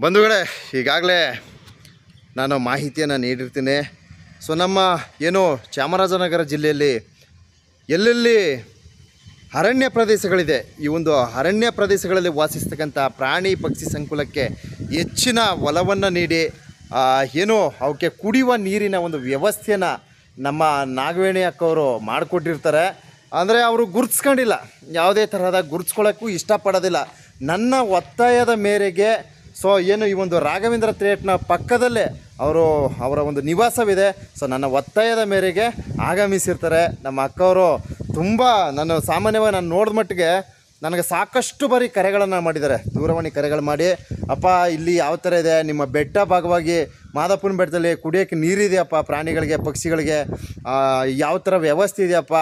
ಬಂಧುಗಳೇ, ಈಗಾಗಲೇ ನಾನು ಮಾಹಿತಿಯನ್ನು ನೀಡಿರ್ತೀನಿ. ಸೊ, ನಮ್ಮ ಏನು ಚಾಮರಾಜನಗರ ಜಿಲ್ಲೆಯಲ್ಲಿ ಎಲ್ಲೆಲ್ಲಿ ಅರಣ್ಯ ಪ್ರದೇಶಗಳಿದೆ, ಈ ಒಂದು ಅರಣ್ಯ ಪ್ರದೇಶಗಳಲ್ಲಿ ವಾಸಿಸ್ತಕ್ಕಂಥ ಪ್ರಾಣಿ ಪಕ್ಷಿ ಸಂಕುಲಕ್ಕೆ ಹೆಚ್ಚಿನ ಒಲವನ್ನು ನೀಡಿ ಏನು ಅವಕ್ಕೆ ಕುಡಿಯುವ ನೀರಿನ ಒಂದು ವ್ಯವಸ್ಥೆಯನ್ನು ನಮ್ಮ ನಾಗವೇಣಿ ಅಕ್ಕವರು ಮಾಡಿಕೊಟ್ಟಿರ್ತಾರೆ. ಅಂದರೆ ಅವರು ಗುರ್ತಿಸ್ಕೊಂಡಿಲ್ಲ. ಯಾವುದೇ ತರಹದ ಗುರ್ತಿಸ್ಕೊಳ್ಳೋಕ್ಕೂ ಇಷ್ಟಪಡೋದಿಲ್ಲ. ನನ್ನ ಒತ್ತಾಯದ ಮೇರೆಗೆ ಸೊ ಏನು ಈ ಒಂದು ರಾಘವೇಂದ್ರ ಥಿಯೇಟ್ನ ಪಕ್ಕದಲ್ಲೇ ಅವರು, ಅವರ ಒಂದು ನಿವಾಸವಿದೆ. ಸೊ ನನ್ನ ಒತ್ತಾಯದ ಮೇರೆಗೆ ಆಗಮಿಸಿರ್ತಾರೆ. ನಮ್ಮ ಅಕ್ಕವರು ತುಂಬ ನಾನು ಸಾಮಾನ್ಯವಾಗಿ ನಾನು ನೋಡಿದ ಮಟ್ಟಿಗೆ ನನಗೆ ಸಾಕಷ್ಟು ಬಾರಿ ಕರೆಗಳನ್ನು ಮಾಡಿದ್ದಾರೆ. ದೂರವಾಣಿ ಕರೆಗಳು ಮಾಡಿ, ಅಪ್ಪ, ಇಲ್ಲಿ ಯಾವ ಥರ ಇದೆ? ನಿಮ್ಮ ಬೆಟ್ಟ ಭಾಗವಾಗಿ ಮಾದಪ್ಪನ ಬೆಟ್ಟದಲ್ಲಿ ಕುಡಿಯೋಕ್ಕೆ ನೀರಿದೆಯಪ್ಪ, ಪ್ರಾಣಿಗಳಿಗೆ, ಪಕ್ಷಿಗಳಿಗೆ. ಯಾವ ಥರ ವ್ಯವಸ್ಥೆ ಇದೆಯಪ್ಪ?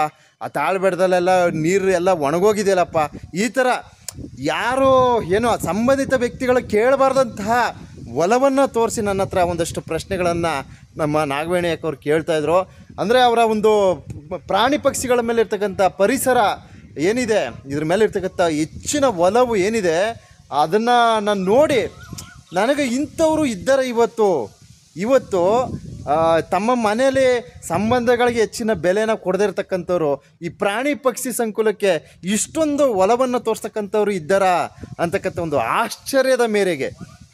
ಆ ತಾಳ್ಬೆಟ್ಟದಲ್ಲೆಲ್ಲ ನೀರು ಎಲ್ಲ ಒಣಗೋಗಿದೆಯಲ್ಲಪ್ಪ? ಈ ಥರ ಯಾರು ಏನೋ ಸಂಬಂಧಿತ ವ್ಯಕ್ತಿಗಳು ಕೇಳಬಾರ್ದಂತಹ ಒಲವನ್ನು ತೋರಿಸಿ ನನ್ನ ಹತ್ರ ಒಂದಷ್ಟು ಪ್ರಶ್ನೆಗಳನ್ನು ನಮ್ಮ ನಾಗವೇಣಿ ಅಕ್ಕವ್ರು ಕೇಳ್ತಾಯಿದ್ರು ಅಂದರೆ ಅವರ ಒಂದು ಪ್ರಾಣಿ ಪಕ್ಷಿಗಳ ಮೇಲೆ ಇರ್ತಕ್ಕಂಥ ಪರಿಸರ ಏನಿದೆ, ಇದ್ರ ಮೇಲೆ ಇರ್ತಕ್ಕಂಥ ಹೆಚ್ಚಿನ ಒಲವು ಏನಿದೆ, ಅದನ್ನು ನಾನು ನೋಡಿ ನನಗೆ ಇಂಥವರು ಇದ್ದಾರೆ ಇವತ್ತು. ಇವತ್ತು ತಮ್ಮ ಮನೆಯಲ್ಲಿ ಸಂಬಂಧಗಳಿಗೆ ಹೆಚ್ಚಿನ ಬೆಲೆನ ಕೊಡದಿರ್ತಕ್ಕಂಥವ್ರು, ಈ ಪ್ರಾಣಿ ಪಕ್ಷಿ ಸಂಕುಲಕ್ಕೆ ಇಷ್ಟೊಂದು ಒಲವನ್ನು ತೋರಿಸ್ತಕ್ಕಂಥವ್ರು ಇದ್ದಾರಾ ಅಂತಕ್ಕಂಥ ಒಂದು ಆಶ್ಚರ್ಯದ ಮೇರೆಗೆ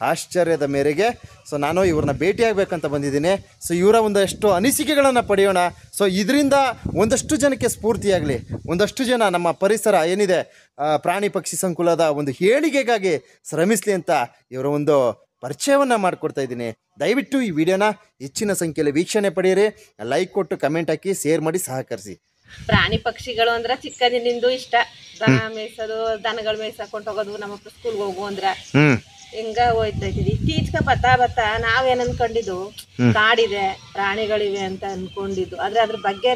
ಆಶ್ಚರ್ಯದ ಮೇರೆಗೆ. ಸೊ ನಾನು ಇವ್ರನ್ನ ಭೇಟಿಯಾಗಬೇಕಂತ ಬಂದಿದ್ದೀನಿ. ಸೊ ಇವರ ಒಂದಷ್ಟು ಅನಿಸಿಕೆಗಳನ್ನು ಪಡೆಯೋಣ. ಸೊ ಇದರಿಂದ ಒಂದಷ್ಟು ಜನಕ್ಕೆ ಸ್ಫೂರ್ತಿಯಾಗಲಿ. ಒಂದಷ್ಟು ಜನ ನಮ್ಮ ಪರಿಸರ ಏನಿದೆ ಪ್ರಾಣಿ ಪಕ್ಷಿ ಸಂಕುಲದ ಒಂದು ಹೇಳಿಕೆಗಾಗಿ ಶ್ರಮಿಸಲಿ ಅಂತ ಇವರ ಒಂದು ಪರಿಚಯವನ್ನು ಮಾಡಿಕೊಡ್ತಾ ಇದ್ದೀನಿ. ದಯವಿಟ್ಟು ಈ ವಿಡಿಯೋನ ಹೆಚ್ಚಿನ ಸಂಖ್ಯೆಯಲ್ಲಿ ವೀಕ್ಷಣೆ ಪಡೆಯಿರಿ. ಲೈಕ್ ಕೊಟ್ಟು ಕಮೆಂಟ್ ಹಾಕಿ ಶೇರ್ ಮಾಡಿ ಸಹಕರಿಸಿ. ಪ್ರಾಣಿ ಪಕ್ಷಿಗಳು ಅಂದ್ರೆ ಚಿಕ್ಕಂದಿನಿಂದ ಇಷ್ಟ. ದನ ಮೇಯ್ಸೋದು ದನಗಳು ಮೇಯ್ಸಕೊಂಡ್ ಹೋಗೋದು ನಮ್ಮಪ್ಪ ಸ್ಕೂಲ್ಗೆ ಹೋಗು ಅಂದ್ರ. ಹಿಂಗ ಹೋಯ್ತಾ ಇದ್ದೀವಿ ಇತ್ತೀಚೆಗೆ ಬತ್ತಾ ಬತ್ತಾ ನಾವೇನ್ ಅನ್ಕೊಂಡಿದ್ದು? ಕಾಡಿದೆ ಪ್ರಾಣಿಗಳಿವೆ ಅಂತ ಅನ್ಕೊಂಡಿದ್ದು. ಆದ್ರೆ ಅದ್ರ ಬಗ್ಗೆ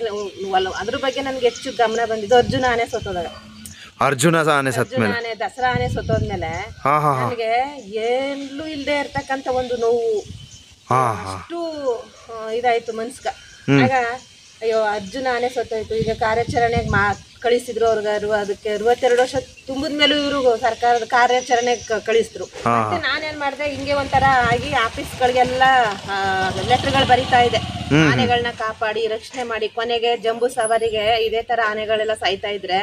ಅದ್ರ ಬಗ್ಗೆ ನನ್ಗೆ ಹೆಚ್ಚು ಗಮನ ಬಂದಿದ್ದು ಅರ್ಜುನ ಆನೆ ಸತ್ತೋದಾಗ. ಅರ್ಜುನ ಆನೆ ಸತ್ಮೇಲೆ ಆನೆ ದಸರಾ ಆನೆ ಸತ್ತೋದ್ಮೇಲೆ ಹಾಂ ಹಾಂ ಹಾಂ. ನನಗೆ ಎಲ್ಲೂ ಇಲ್ಲದೆ ಇರ್ತಕ್ಕಂಥ ಒಂದು ನೋವು. ಹಾಂ ಹಾಂ. ಅಷ್ಟು ಆ, ಇದಾಯ್ತು ಮನ್ಸ್ಕ. ಆಗ ಅಯ್ಯೋ ಅರ್ಜುನ ಆನೆ ಸತ್ತೋಯ್ತು. ಈಗ ಕಾರ್ಯಾಚರಣೆಗೆ ಮಾ ಕಳಿಸಿದ್ರು ಅವ್ರಿಗೆ ಅರುವ ಅದಕ್ಕೆ ಅರವತ್ತೆರಡು ವರ್ಷ ತುಂಬಿದ ಮೇಲೂ ಇವರು ಸರ್ಕಾರದ ಕಾರ್ಯಾಚರಣೆ ಕಳಿಸಿದ್ರು. ಮತ್ತೆ ನಾನೇನ್ ಮಾಡಿದೆ ಹಿಂಗೆ ಒಂಥರ ಆಗಿ ಆಫೀಸ್ಗಳಿಗೆಲ್ಲ ಲೆಟರ್ಗಳು ಬರಿತಾ ಇದೆ ಆನೆಗಳನ್ನ ಕಾಪಾಡಿ ರಕ್ಷಣೆ ಮಾಡಿ ಕೊನೆಗೆ ಜಂಬೂ ಸವಾರಿಗೆ ಇದೇ ತರ ಆನೆಗಳೆಲ್ಲ ಸಾಯ್ತಾ ಇದ್ರೆ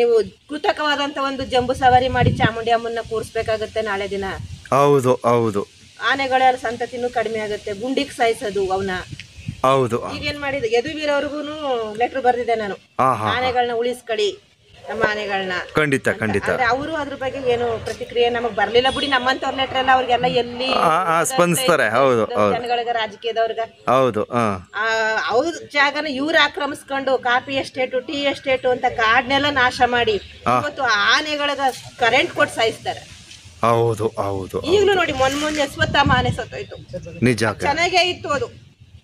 ನೀವು ಕೃತಕವಾದಂತ ಒಂದು ಜಂಬೂ ಸವಾರಿ ಮಾಡಿ ಚಾಮುಂಡಿ ಅಮ್ಮನ್ನ ಕೂರಿಸ್ಬೇಕಾಗತ್ತೆ ನಾಳೆ ದಿನ. ಹೌದು ಹೌದು. ಆನೆಗಳ ಸಂತತಿನೂ ಕಡಿಮೆ ಆಗುತ್ತೆ ಗುಂಡಿಗೆ ಸಾಯಿಸೋದು ಅವನ. ಹೌದು. ಈಗೇನ್ ಮಾಡಿದ ಯದುವೀರ್ ಅವ್ರಿಗೂ ಲೆಟರ್ ಬರ್ದಿದೆ ನಾನು. ಆನೆಗಳನ್ನ ಉಳಿಸ್ಕಳಿ. ನಮ್ಮ ಆನೆಗಳನ್ನ ಖಂಡಿತ ಖಂಡಿತ. ಅವರು ಅದ್ರ ಬಗ್ಗೆ ಏನು ಪ್ರತಿಕ್ರಿಯೆ ನಮಗ್ ಬರ್ಲಿಲ್ಲ ಬಿಡಿ ನಮ್ಮಂತವ್ರ ಲೆಟರ್ ಎಲ್ಲ ಅವ್ರಿಗೆಲ್ಲ ಎಲ್ಲಿ ಸ್ಪಂದಿಸ್ತಾರೆ. ಹೌದು ಜನಗಳಿಗೆ ರಾಜಕೀಯದವ್ರಿಗೆ. ಹೌದು ಆ, ಅವ್ರ ಜಾಗನ ಇವ್ರು ಆಕ್ರಮಿಸ್ಕೊಂಡು ಕಾಫಿ ಎಸ್ಟೇಟು ಟೀ ಎಸ್ಟೇಟು ಅಂತ ಕಾಡ್ನೆಲ್ಲ ನಾಶ ಮಾಡಿ ಇವತ್ತು ಆನೆಗಳಿಗೆ ಕರೆಂಟ್ ಕೊಟ್ಟು ಸಾಯಿಸ್ತಾರೆ. ಹೌದು ಹೌದು ಈಗಲೂ ನೋಡಿ ಮೊನ್ ಮೊನ್ನೆ ಸ್ವತಃ ಆನೆ ಸತ್ತೋಯ್ತು. ನಿಜ ಚೆನ್ನಾಗೇ ಇತ್ತು ಅದು.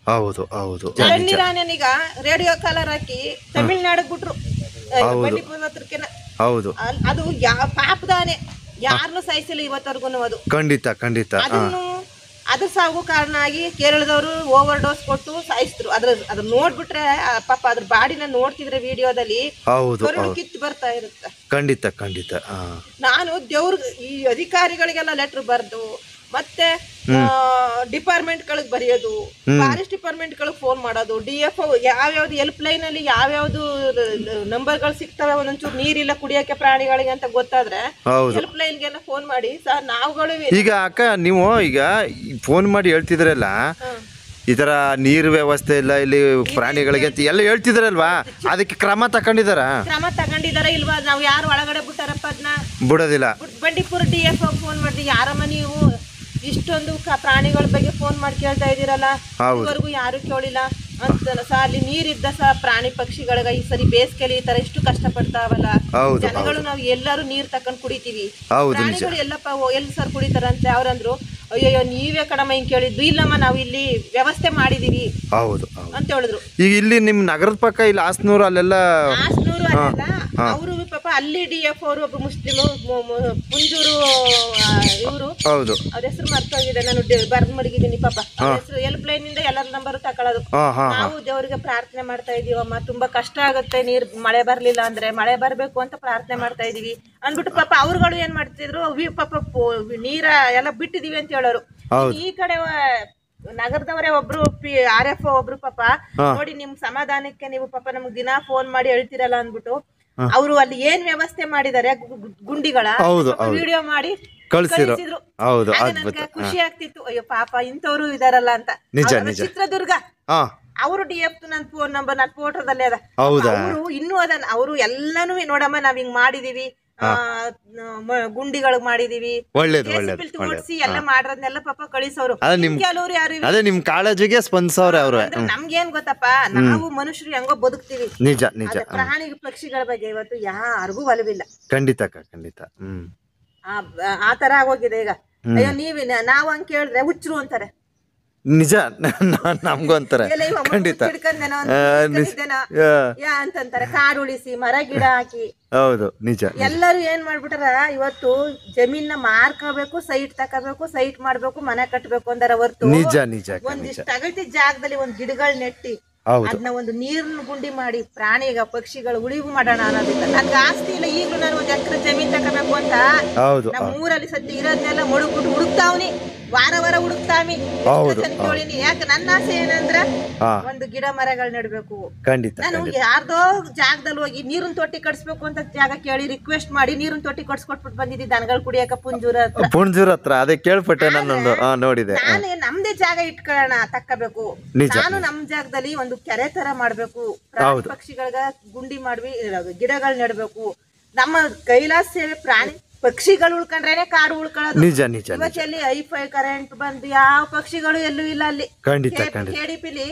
ಹೌದು ಹೌದು. ಈಗ ರೇಡಿಯೋ ಕಾಲರ್ ಹಾಕಿ ತಮಿಳ್ನಾಡಿಗೆ ಬಿಟ್ರು. ಹತ್ರಕ್ಕೆನ. ಹೌದು. ಅದು ಯಾವ ಪಾಪದಾನೆ. ಯಾರನ್ನು ಸಾಯಿಸಿಲ್ಲ ಇವತ್ತವರೆಗೂ ಅದು. ಖಂಡಿತ ಖಂಡಿತ. ಅದನ್ನು ಅದ್ರ ಸಾವು ಕಾರಣ ಆಗಿ ಕೇರಳದವರು ಓವರ್ ಡೋಸ್ ಕೊಟ್ಟು ಸಾಯಿಸಿದ್ರು ಅದ್ರ ಅದ್ರ ನೋಡ್ಬಿಟ್ರೆ ಪಾಪ ಅದ್ರ ಬಾಡಿನ ನೋಡ್ತಿದ್ರೆ ವಿಡಿಯೋದಲ್ಲಿ ಕಿತ್ತು ಬರ್ತಾ ಇರುತ್ತೆ. ಖಂಡಿತ ಖಂಡಿತ. ನಾನು ದೇವ್ರ ಈ ಅಧಿಕಾರಿಗಳಿಗೆಲ್ಲ ಲೆಟರ್ ಬರ್ದು ಮತ್ತೆ ಡಿಪಾರ್ಟ್ಮೆಂಟ್ ಗಳಿಗೆ ಬರೆಯೋದು ಫಾರೆಸ್ಟ್ ಡಿಪಾರ್ಟ್ಮೆಂಟ್ ಗಳಿಗೆ ಫೋನ್ ಮಾಡೋದು ಡಿ ಎಫ್ ಯಾವ್ಯಾವ್ದು ಹೆಲ್ಪ್ ಲೈನ್ ಅಲ್ಲಿ ಯಾವ್ಯಾವ್ದು ನಂಬರ್ಗಳು ಸಿಗ್ತವೆ ಒಂದೊಂಚೂರು ನೀರಿಲ್ಲ ಕುಡಿಯಕ್ಕೆ ಪ್ರಾಣಿಗಳಿಗೆ ಅಂತ ಗೊತ್ತಾದ್ರೆ ಹೌದು. ಲೈನ್ ಗೆಲ್ಲ ಫೋನ್ ಮಾಡಿ. ಸರ್ ನಾವುಗಳು ಈಗ ಅಕ್ಕ ನೀವು ಈಗ ಫೋನ್ ಮಾಡಿ ಹೇಳ್ತಿದ್ರಲ್ಲ ಈ ತರ ನೀರು ವ್ಯವಸ್ಥೆ ಇಲ್ಲ ಇಲ್ಲಿ ಪ್ರಾಣಿಗಳಿಗೆ ಅಂತ ಎಲ್ಲ ಹೇಳ್ತಿದ್ರಲ್ವಾ? ಅದಕ್ಕೆ ಕ್ರಮ ತಗೊಂಡಿದಾರ? ಕ್ರಮ ತಗೊಂಡಿದಾರ ಇಲ್ವಾ? ನಾವು ಯಾರು ಒಳಗಡೆ ಬಿಟ್ಟಾರಪ್ಪ ಅದನ್ನ ಬಿಡೋದಿಲ್ಲ. ಬಂಡೀಪುರ ಡಿ ಎಫ್ ಫೋನ್ ಮಾಡಿದ್ವಿ. ಯಾರಮ್ಮ ನೀವು? ಇಷ್ಟೊಂದು ಪ್ರಾಣಿಗಳ ಬಗ್ಗೆ ಫೋನ್ ಮಾಡಿ ಕೇಳ್ತಾ ಇದೀರಲ್ಲ. ಇದುವರೆಗೂ ಯಾರು ಕೇಳಿಲ್ಲ. ಅಲ್ಲಿ ನೀರಿದ್ದ ಸಹ ಪ್ರಾಣಿ ಪಕ್ಷಿಗಳಿಗೆ ಈ ಸರಿ ಬೇಸಿಗೆಲಿ ಈ ತರ ಇಷ್ಟು ಕಷ್ಟ ಪಡ್ತಾವಲ್ಲ ಜನಗಳು ನಾವು ಎಲ್ಲರೂ ನೀರ್ ತಕೊಂಡ್ ಕುಡಿತೀವಿ. ಪ್ರಾಣಿಗಳು ಎಲ್ಲಪ್ಪ ಎಲ್ಲಿ ಸರ್ ಕುಡಿತಾರಂತೆ? ಅವ್ರಂದ್ರು ಅಯ್ಯೋ ನೀವೇ ಕಡಮ ಹಿಂಗ್ ಕೇಳಿದ್ದು. ಇಲ್ಲಮ್ಮ ನಾವು ಇಲ್ಲಿ ವ್ಯವಸ್ಥೆ ಮಾಡಿದೀವಿ. ಹೌದು ಅಂತ ಹೇಳಿದ್ರು. ಈಗ ಇಲ್ಲಿ ನಿಮ್ ನಗರದ ಪಕ್ಕ ಇಲ್ಲಿ ಹಾಸನೂರು ಅಲ್ಲೆಲ್ಲ ಹಾಸನೂರು ಅವರು ಅಲ್ಲಿ ಡಿ ಎಫ್ ಅವರು ಒಬ್ರು ಮುಸ್ಲಿಮ್ ಪುಂಜೂರು ಇವರು. ಹೌದು. ಅವ್ರ ಹೆಸರು ಮರ್ತೋಗಿದೆ ನಾನು ಬರ್ದ್ ಮಡಗಿದ್ದೀನಿ ಪಾಪ. ಹೆಸರು ಹೆಲ್ಪ್ ಲೈನ್ ಇಂದ ಎಲ್ಲರ ನಂಬರ್ ತಕೊಳ್ಳೋದು. ನಾವು ದೇವರಿಗೆ ಪ್ರಾರ್ಥನೆ ಮಾಡ್ತಾ ಇದೀವಮ್ಮ ತುಂಬಾ ಕಷ್ಟ ಆಗುತ್ತೆ ನೀರ್ ಮಳೆ ಬರ್ಲಿಲ್ಲ ಅಂದ್ರೆ ಮಳೆ ಬರ್ಬೇಕು ಅಂತ ಪ್ರಾರ್ಥನೆ ಮಾಡ್ತಾ ಇದೀವಿ. ಅಂದ್ಬಿಟ್ಟು ಪಾಪ ಅವ್ರುಗಳು ಏನ್ ಮಾಡ್ತಿದ್ರು ವಿ ಪಾಪ ನೀರ ಎಲ್ಲ ಬಿಟ್ಟಿದೀವಿ ಅಂತ ಹೇಳೋರು. ಈ ಕಡೆ ನಗರದವರೇ ಒಬ್ರು ಪಿ ಆರ್ ಎಫ್ ಒಬ್ರು ಪಾಪ. ನೋಡಿ ನಿಮ್ ಸಮಾಧಾನಕ್ಕೆ ನೀವು ಪಾಪ ನಮ್ಗೆ ದಿನಾ ಫೋನ್ ಮಾಡಿ ಹೇಳ್ತಿರಲ್ಲ ಅಂದ್ಬಿಟ್ಟು ಅವರು ಅಲ್ಲಿ ಏನ್ ವ್ಯವಸ್ಥೆ ಮಾಡಿದ್ದಾರೆ ಗುಂಡಿಗಳ ವಿಡಿಯೋ ಮಾಡಿ ಕಳಿಸಿದ್ರು. ಹೌದು ಖುಷಿ ಆಗ್ತಿತ್ತು ಅಯ್ಯೋ ಪಾಪ ಇಂಥವ್ರು ಇದಾರಲ್ಲ ಅಂತ. ನಿಜ, ನಿಜ. ಚಿತ್ರದುರ್ಗ. ಅವರು ಡಿ ಎಫ್ ನನ್ ಫೋನ್ ನಂಬರ್ ನನ್ ಫೋಟೋದಲ್ಲೇ ಅದ. ಹೌದಾ? ಅವರು ಇನ್ನೂ ಅದನ್ನ ಅವರು ಎಲ್ಲಾನು ನೋಡಮ್ಮ ನಾವ್ ಹಿಂಗ್ ಮಾಡಿದೀವಿ. ಗುಂಡಿಗಳಿಗೆ ಮಾಡಿದೀವಿ. ಒಳ್ಳೇದು ಒಳ್ಳೇದು ಎಲ್ಲ ಮಾಡಿರೋದ್ನೆಲ್ಲ ಪಾಪ ಕಳಿಸೋರು. ಅದೇ ನಿಮ್ ಕೆಲವ್ರು ಯಾರು ಅದೇ ನಿಮ್ಮ ಕಾಳಜಿಗೆ ಸ್ಪಂದಿಸೋರು ಅವರು. ನಮ್ಗೇನ್ ಗೊತ್ತಪ್ಪ? ನಾವು ಮನುಷ್ಯರು ಹೆಂಗೋ ಬದುಕ್ತಿವಿ. ನಿಜ ನಿಜ. ಪ್ರಾಣಿ ಪಕ್ಷಿಗಳ ಬಗ್ಗೆ ಇವತ್ತು ಯಾರಿಗೂ ಒಲವಿಲ್ಲ. ಖಂಡಿತ ಖಂಡಿತ. ಹ್ಮ್. ಆ ಆ ತರ ಆಗೋಗಿದೆ ಈಗ. ಅಯ್ಯೋ ನೀವ್ ನಾವು ಹಂಗ್ ಕೇಳಿದ್ರೆ ಹುಚ್ಚರು ಅಂತಾರೆ. ನಿಜ ನಮ್ಗೂ ಅಂತಾರೆ. ಖಂಡಿತ. ಅಂತಂತಾರೆ. ಕಾಡು ಉಳಿಸಿ ಮರ ಗಿಡ ಹಾಕಿ. ಹೌದು ನಿಜ ಎಲ್ಲರೂ ಏನ್ ಮಾಡ್ಬಿಟ್ಟಾರ ಇವತ್ತು ಜಮೀನ್ ಮಾರ್ಕೋಬೇಕು ಸೈಟ್ ತಕೋಬೇಕು ಸೈಟ್ ಮಾಡ್ಬೇಕು ಮನೆ ಕಟ್ಟಬೇಕು ಅಂದಾರ ಹೊರ್ತು. ನಿಜ ನಿಜ ಒಂದಿಷ್ಟು ಅಗತ್ಯ ಜಾಗದಲ್ಲಿ ಒಂದ್ ಗಿಡಗಳ್ ನೆಟ್ಟಿ. ಅದನ್ನ ಒಂದು ನೀರಿನ ಗುಂಡಿ ಮಾಡಿ ಪ್ರಾಣಿಗ ಪಕ್ಷಿಗಳು ಉಳಿವು ಮಾಡೋಣ ಅನ್ನೋದಿಲ್ಲ ನನ್ಗೆ ಆಸ್ತಿ ಇಲ್ಲ ಈಗಲೂ ನಾನು ಒಂದ್ ಎಕರೆ ಜಮೀನ್ ತಕೋಬೇಕು ಅಂತ. ಹೌದು ಊರಲ್ಲಿ ಸದ್ಯ ಇರೋದ್ನೆಲ್ಲ ಮುಳುಗ್ಬಿಟ್ಟು ಹುಡುಕ್ತಾವ್ನಿ. ವಾರ ವಾರ ಹುಡುಕ್ತಾಮಿ. ಹೌದು, ಕೇಳಿನಿ ಯಾಕೆ ನನ್ನ ಆಸೆ ಏನಂದ್ರ ಒಂದು ಗಿಡ ಮರಗಳು ನೆಡ್ಬೇಕು. ಖಂಡಿತ ನಾನು ಯಾರ್ದೋ ಜಾಗದಲ್ಲಿ ಹೋಗಿ ನೀರಿನ ತೊಟ್ಟಿ ಕಟ್ಸ್ಬೇಕು ಅಂತ ಜಾಗ ಕೇಳಿ ರಿಕ್ವೆಸ್ಟ್ ಮಾಡಿ ನೀರಿನ ತೊಟ್ಟಿ ಕಟ್ಸ್ಕೊಟ್ಬಿಟ್ಟು ಬಂದಿದ್ದಿ ದನಗಳು ಕುಡಿಯಕ ಪುಂಜೂರ ಹತ್ರ. ಪುಣ್ಜೂರ್ ಹತ್ರ ಅದೇ ಕೇಳ್ಪಟ್ಟೆ ನನ್ನೊಂದು. ನೋಡಿದೆ. ನಾನೇ ನಮ್ದೇ ಜಾಗ ಇಟ್ಕೊಳ್ಳೋಣ ತಕ್ಕಬೇಕು. ನಾನು ನಮ್ ಜಾಗದಲ್ಲಿ ಒಂದು ಕೆರೆ ತರ ಮಾಡ್ಬೇಕು. ಪಕ್ಷಿಗಳಿಗೆ ಗುಂಡಿ ಮಾಡ್ವಿ ಗಿಡಗಳು ನೆಡ್ಬೇಕು. ನಮ್ಮ ಕೈಲಾಸ ಸೇವೆ ಪ್ರಾಣಿ ಪಕ್ಷಿಗಳು ಉಳ್ಕೊಂಡ್ರೇನೆ ಕಾಡು ಉಳ್ಕೊಳ್ಳೋದು. ನಿಜ ನಿಜ ನಿಜ. ಇವತ್ತೆಲ್ಲಿ ಐಫೈ ಕರೆಂಟ್ ಬಂದು ಯಾವ ಪಕ್ಷಿಗಳು ಎಲ್ಲೂ ಇಲ್ಲ ಅಲ್ಲಿ. ಖಂಡಿತ ಖಂಡಿತ. ಕೆಡಿಪಿಲಿ